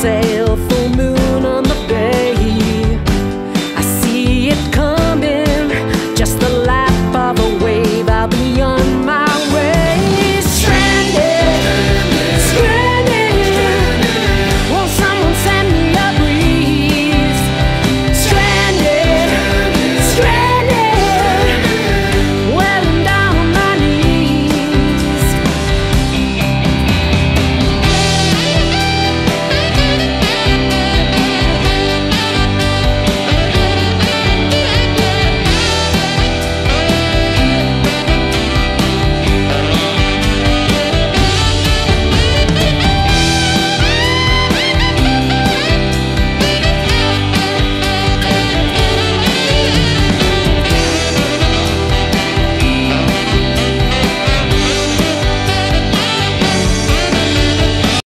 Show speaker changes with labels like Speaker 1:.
Speaker 1: sail